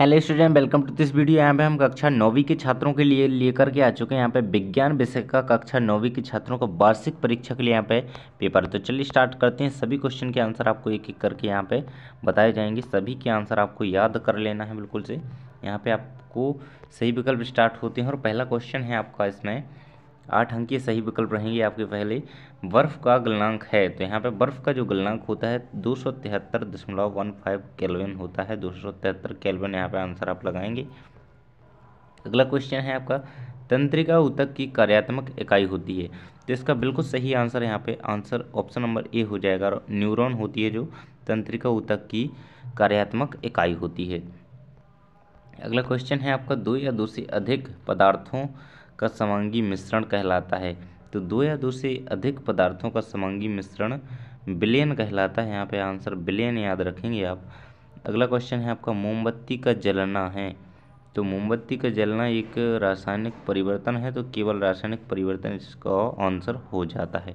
Hello student welcome to this video यहाँ पे हम कक्षा नौवीं के छात्रों के लिए लेकर के आ चुके हैं। यहाँ पे विज्ञान विषय का कक्षा नौवीं के छात्रों का वार्षिक परीक्षा के लिए यहाँ पे पेपर तो चलिए स्टार्ट करते हैं। सभी क्वेश्चन के आंसर आपको एक एक करके यहाँ पे बताए जाएँगे। सभी के आंसर आपको याद कर लेना है बिल्कुल से। यहाँ पर आपको सही विकल्प स्टार्ट होते हैं और पहला क्वेश्चन है आपका इसमें आठ अंक के सही विकल्प रहेंगे आपके पहले। बर्फ़ का गलनांक है तो यहाँ पे बर्फ़ का जो गलनांक होता है, दो सौ तिहत्तर दशमलव वन फाइव केल्विन होता है। दो सौ तिहत्तर केल्विन यहाँ पे आंसर आप लगाएँगे। अगला क्वेश्चन है आपका, तंत्रिका ऊतक की कार्यात्मक इकाई होती है। तो इसका बिल्कुल सही आंसर यहाँ पे, आंसर ऑप्शन नंबर ए हो जाएगा न्यूरॉन होती है जो तंत्रिका ऊतक की कार्यात्मक इकाई होती है। अगला क्वेश्चन है आपका, दो या दो से अधिक पदार्थों का समांगी मिश्रण कहलाता है। तो दो या दो से अधिक पदार्थों का समांगी मिश्रण बिलियन कहलाता है। यहाँ पे आंसर बिलियन याद रखेंगे आप। अगला क्वेश्चन है आपका, मोमबत्ती का जलना है। तो मोमबत्ती का जलना एक रासायनिक परिवर्तन है तो केवल रासायनिक परिवर्तन इसका आंसर हो जाता है।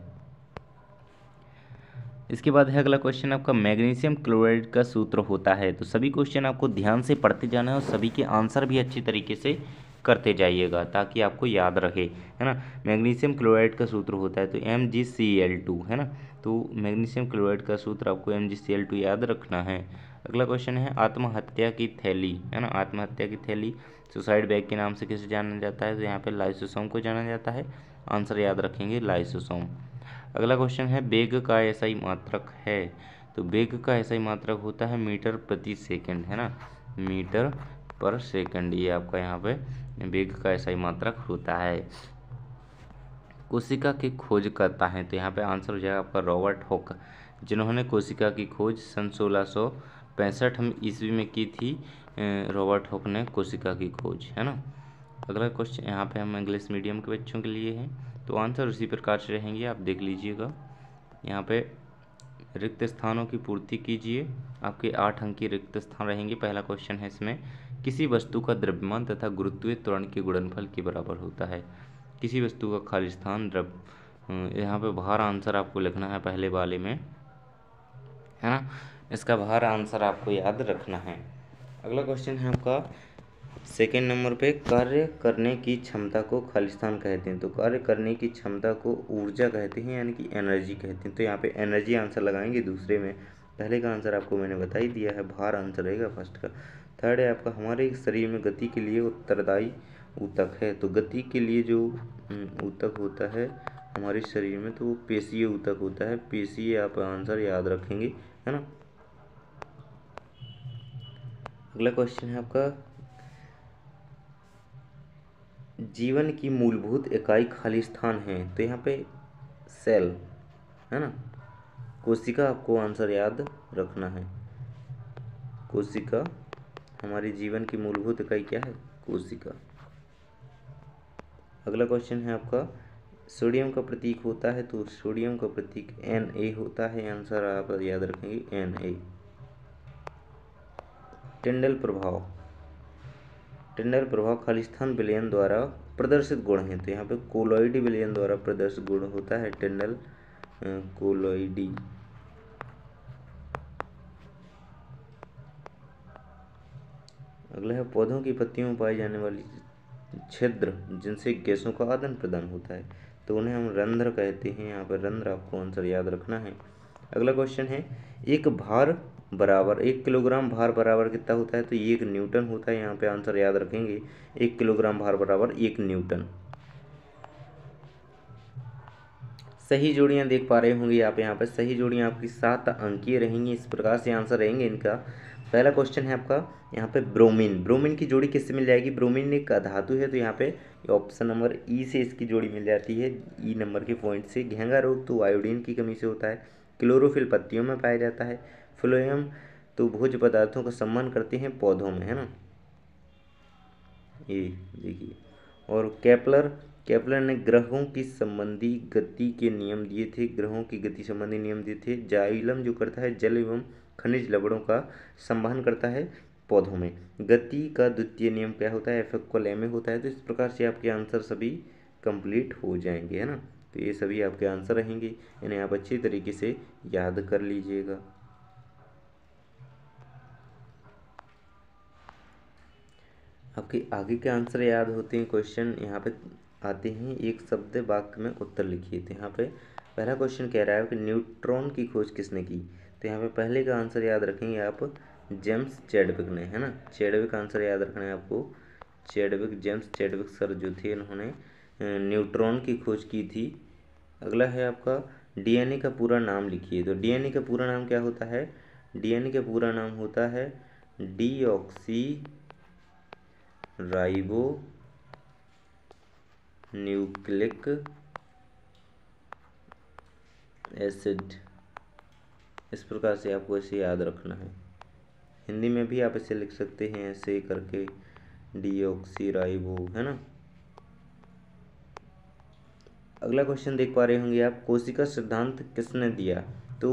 इसके बाद है अगला क्वेश्चन आपका, मैग्नीशियम क्लोराइड का सूत्र होता है। तो सभी क्वेश्चन आपको ध्यान से पढ़ते जाना है और सभी के आंसर भी अच्छी तरीके से करते जाइएगा ताकि आपको याद रहे, है ना? मैग्नीशियम क्लोराइड का सूत्र होता है तो M G C L two है ना? तो मैग्नीशियम क्लोराइड का सूत्र आपको M G C L two याद रखना है। अगला क्वेश्चन है, आत्महत्या की थैली, है ना? आत्महत्या की थैली सुसाइड बैग के नाम से किसे जाना जाता है? तो यहाँ पे लाइसोसोम को जाना जाता है। आंसर याद रखेंगे लाइसोसोम अगला क्वेश्चन है, बेग का ऐसा ही मात्रक है। तो बेग का ऐसा ही मात्रक होता है मीटर प्रति सेकंड, है ना? मीटर पर सेकंड ये आपका यहाँ पे वेग का ऐसा ही मात्रक होता है। कोशिका की खोज करता है तो यहाँ पे आंसर हो जाएगा आपका रॉबर्ट होक, जिन्होंने कोशिका की खोज सन सोलह सौ पैंसठ हम ईस्वी में की थी। रॉबर्ट होक ने कोशिका की खोज, है ना? अगला क्वेश्चन यहाँ पे हम इंग्लिश मीडियम के बच्चों के लिए हैं तो आंसर उसी प्रकार से रहेंगे, आप देख लीजिएगा। यहाँ पे रिक्त स्थानों की पूर्ति कीजिए, आपके आठ अंक की रिक्त स्थान रहेंगे, पहला क्वेश्चन है इसमें। किसी वस्तु का द्रव्यमान तथा गुरुत्वीय त्वरण के गुणनफल के बराबर होता है। किसी वस्तु का खाली स्थान द्रव यहाँ पे बाहर आंसर आपको लिखना है पहले वाले में, है ना? इसका बाहर आंसर आपको याद रखना है। अगला क्वेश्चन है आपका सेकेंड नंबर पे कार्य करने की क्षमता को खालिस्तान कहते हैं। तो कार्य करने की क्षमता को ऊर्जा कहते हैं, यानी कि एनर्जी कहते हैं। तो यहाँ पे एनर्जी आंसर लगाएँगे दूसरे में। पहले का आंसर आपको मैंने बता ही दिया है भार आंसर रहेगा फ़र्स्ट का। थर्ड है आपका हमारे शरीर में गति के लिए उत्तरदायी ऊतक है। तो गति के लिए जो हम्म, ऊतक होता है हमारे शरीर में तो वो पेशीय ऊतक होता है। पेशीय आप आंसर याद रखेंगे है ना? अगला क्वेश्चन है आपका। जीवन की मूलभूत इकाई खाली स्थान है तो यहाँ पे सेल है ना? कोशिका आपको आंसर याद रखना है। कोशिका, हमारे जीवन की मूलभूत इकाई क्या है? कोशिका। अगला क्वेश्चन है आपका, सोडियम का प्रतीक होता है तो सोडियम का प्रतीक एन ए होता है। आंसर आप याद रखेंगे एन ए टेंडल प्रभाव। टेंडल प्रभाव खालिस्तान विलयन द्वारा प्रदर्शित गुण है। तो यहाँ पे कोलोइडी विलयन द्वारा प्रदर्शित गुण होता है, टेंडल कोलोइडी। अगला है, पौधों की पत्तियों में पाई जाने वाली छिद्र, जिनसे गैसों का आदान प्रदान होता है। तो उन्हें हम रंध्र कहते हैं। यहाँ पर रंध्र आपको आंसर याद रखना है। अगला क्वेश्चन है, एक भार बराबर, एक किलोग्राम भार बराबर कितना होता है? तो एक न्यूटन होता है। यहाँ पे आंसर याद रखेंगे। एक किलोग्राम भार बराबर एक न्यूटन। सही जोड़ियाँ देख पा रहे होंगे आप यहाँ पे। सही जोड़ियाँ आपकी सात अंकीय रहेंगी। इस प्रकार से आंसर रहेंगे इनका। पहला क्वेश्चन है आपका, यहाँ पे ब्रोमीन। ब्रोमीन की जोड़ी किससे मिल जाएगी? ब्रोमीन एक धातु है तो यहाँ पे ऑप्शन नंबर ई से इसकी जोड़ी मिल जाती है। ई नंबर के पॉइंट से घेंगा रोग तो आयोडीन की कमी से होता है। क्लोरोफिल पत्तियों में पाया जाता है। फ्लोएम तो भोज पदार्थों का सम्मान करते हैं पौधों में, है ना? ये देखिए। और कैपलर कैपलर ने ग्रहों की संबंधी गति के नियम दिए थे। ग्रहों की गति संबंधी नियम दिए थे। जाइलम जो करता है, जल एवं खनिज लवणों का संवहन करता है पौधों में। गति का द्वितीय नियम क्या होता है? एफ़ एम ए होता है तो इस प्रकार से आपके आंसर सभी कंप्लीट हो जाएँगे, है ना? तो ये सभी आपके आंसर रहेंगे, इन्हें आप अच्छी तरीके से याद कर लीजिएगा। आपके आगे के आंसर याद होते हैं, क्वेश्चन यहाँ पे आते हैं, एक शब्द वाक्य में उत्तर लिखिए। तो यहाँ पे पहला क्वेश्चन कह रहा है कि न्यूट्रॉन की खोज किसने की? तो यहाँ पे पहले का आंसर याद रखेंगे आप, जेम्स चैडविक ने, है ना? चैडविक आंसर याद रखना है आपको। चैडविक, जेम्स चैडविक सर जो थे उन्होंने न्यूट्रॉन की खोज की थी। अगला है आपका, डीएनए का पूरा नाम लिखिए। तो डीएनए का पूरा नाम क्या होता है? डीएनए का पूरा नाम होता है डीऑक्सी राइबो न्यूक्लिक एसिड। इस प्रकार से आपको इसे याद रखना है। हिंदी में भी आप इसे लिख सकते हैं, ऐसे करके डीऑक्सी राइबो है ना? अगला क्वेश्चन देख पा रहे होंगे आप, कोशिका सिद्धांत किसने दिया? तो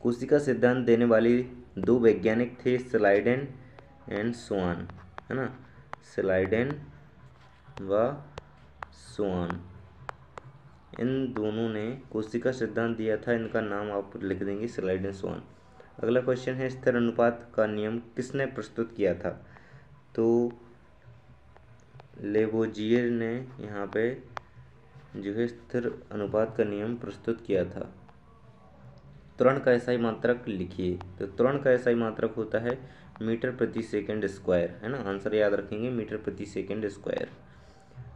कोशिका सिद्धांत देने वाली दो वैज्ञानिक थे, स्लाइडेन एंड स्वान, है ना? स्लाइडेन व स्वान। इन दोनों ने कोशिका सिद्धांत दिया था, इनका नाम आप लिख देंगे स्लाइडेन स्वान अगला क्वेश्चन है स्थिर अनुपात का नियम किसने प्रस्तुत किया था? तो लेबोजियर ने यहाँ पे जो है स्थिर अनुपात का नियम प्रस्तुत किया था। त्वरण का ऐसा ही मात्रक लिखिए। तो त्वरण का ऐसा ही मात्रक होता है मीटर प्रति सेकंड स्क्वायर है ना? आंसर याद रखेंगे, मीटर प्रति सेकंड स्क्वायर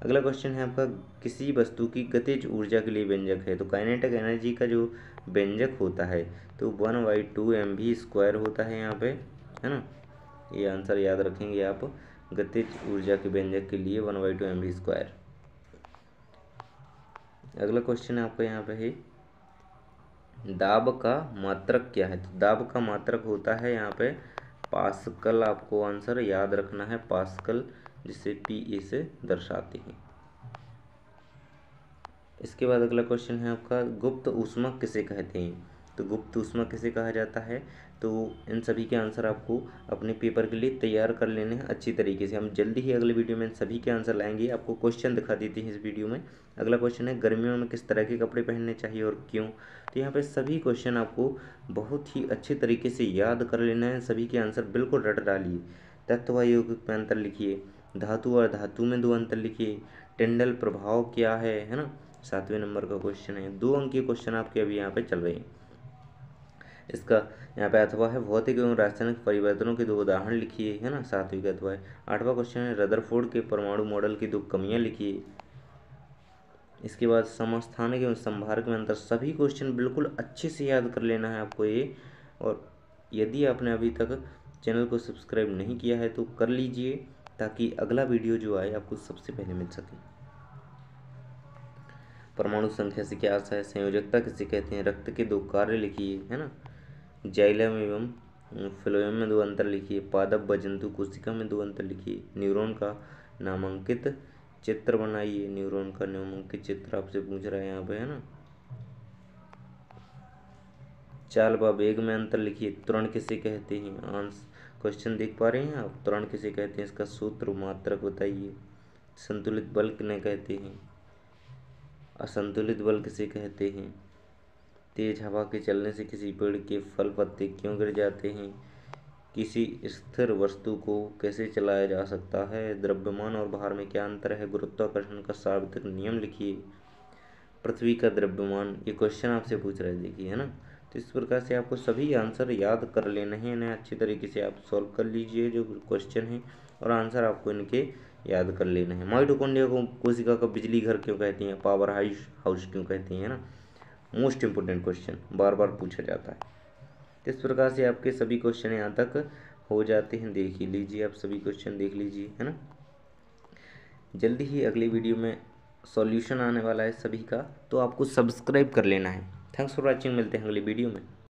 अगला क्वेश्चन है आपका, किसी वस्तु की गतिज ऊर्जा के लिए व्यंजक है तो काइनेटिक एनर्जी का जो व्यंजक होता है तो one by two M v square होता है यहाँ पे, है ना? ये आंसर याद रखेंगे आप, गतिज ऊर्जा के व्यंजक के लिए one by two M v square. अगला क्वेश्चन आपका यहाँ पे है, दाब का मात्रक क्या है? तो दाब का मात्रक होता है यहाँ पे, पास्कल, आपको आंसर याद रखना है, पास्कल जिसे पी ए से दर्शाते हैं। इसके बाद अगला क्वेश्चन है आपका, गुप्त ऊष्मा किसे कहते हैं? तो गुप्त ऊष्मा किसे कहा जाता है? तो इन सभी के आंसर आपको अपने पेपर के लिए तैयार कर लेने हैं अच्छी तरीके से। हम जल्दी ही अगले वीडियो में इन सभी के आंसर लाएँगे। आपको क्वेश्चन दिखा देते हैं इस वीडियो में। अगला क्वेश्चन है, गर्मियों में किस तरह के कपड़े पहनने चाहिए और क्यों? तो यहाँ पे सभी क्वेश्चन आपको बहुत ही अच्छे तरीके से याद कर लेना है। सभी के आंसर बिल्कुल रट डालिए। तत्व यौगिक में अंतर लिखिए। धातु और धातु में दो अंतर लिखिए टेंडल प्रभाव क्या है है ना? सातवें नंबर का क्वेश्चन है। दो अंक के क्वेश्चन आपके अभी यहाँ पे चल रहे हैं। इसका यहाँ पे अथवा है, भौतिक एवं रासायनिक परिवर्तनों के दो उदाहरण लिखिए, है ना? सातवीं का अथवा है। आठवां क्वेश्चन है रदरफोर्ड के परमाणु मॉडल की दो कमियाँ लिखिए। इसके बाद समस्थानिक एवं संभारक में अंतर, सभी क्वेश्चन बिल्कुल अच्छे से याद कर लेना है आपको ये। और यदि आपने अभी तक चैनल को सब्सक्राइब नहीं किया है तो कर लीजिए। ताकि अगला वीडियो जो आए, आपको सबसे पहले मिल सके। परमाणु संख्या से क्या अर्थ है? संयोजकता किसे कहते हैं? रक्त के दो कार्य लिखिए, है ना? जाइलम एवं फ्लोएम में दो अंतर लिखिए। पादप व जंतु कोशिका में दो अंतर लिखिए। न्यूरॉन का नामांकित चित्र बनाइए। न्यूरॉन का नामांकित चित्र आपसे पूछ रहा है यहाँ पे, है ना? चाल व वेग में अंतर लिखिए। त्रण किसे कहते हैं? आंस क्वेश्चन देख पा रहे हैं आप? त्रण किसे कहते हैं? इसका सूत्र मात्रक बताइए। संतुलित बल किन्हें कहते हैं? असंतुलित बल किसे कहते हैं? तेज हवा के चलने से किसी पेड़ के फल पत्ते क्यों गिर जाते हैं? किसी स्थिर वस्तु को कैसे चलाया जा सकता है? द्रव्यमान और भार में क्या अंतर है? गुरुत्वाकर्षण का सार्वत्रिक नियम लिखिए। पृथ्वी का द्रव्यमान, ये क्वेश्चन आपसे पूछ रहे देखिए, है ना? तो इस प्रकार से आपको सभी आंसर याद कर लेने हैं। इन्हें अच्छी तरीके से आप सॉल्व कर लीजिए जो क्वेश्चन है और आंसर आपको इनके याद कर लेना है। माइटोकॉन्ड्रिया को कोशिका का बिजली घर क्यों कहते हैं? पावर हाउस हाउस क्यों कहते हैं ना? मोस्ट इम्पोर्टेंट क्वेश्चन बार बार पूछा जाता है। इस प्रकार से आपके सभी क्वेश्चन यहाँ तक हो जाते हैं। देख ही लीजिए, आप सभी क्वेश्चन देख लीजिए, है ना? जल्दी ही अगली वीडियो में सॉल्यूशन आने वाला है सभी का तो आपको सब्सक्राइब कर लेना है। थैंक्स फॉर वॉचिंग मिलते हैं अगली वीडियो में।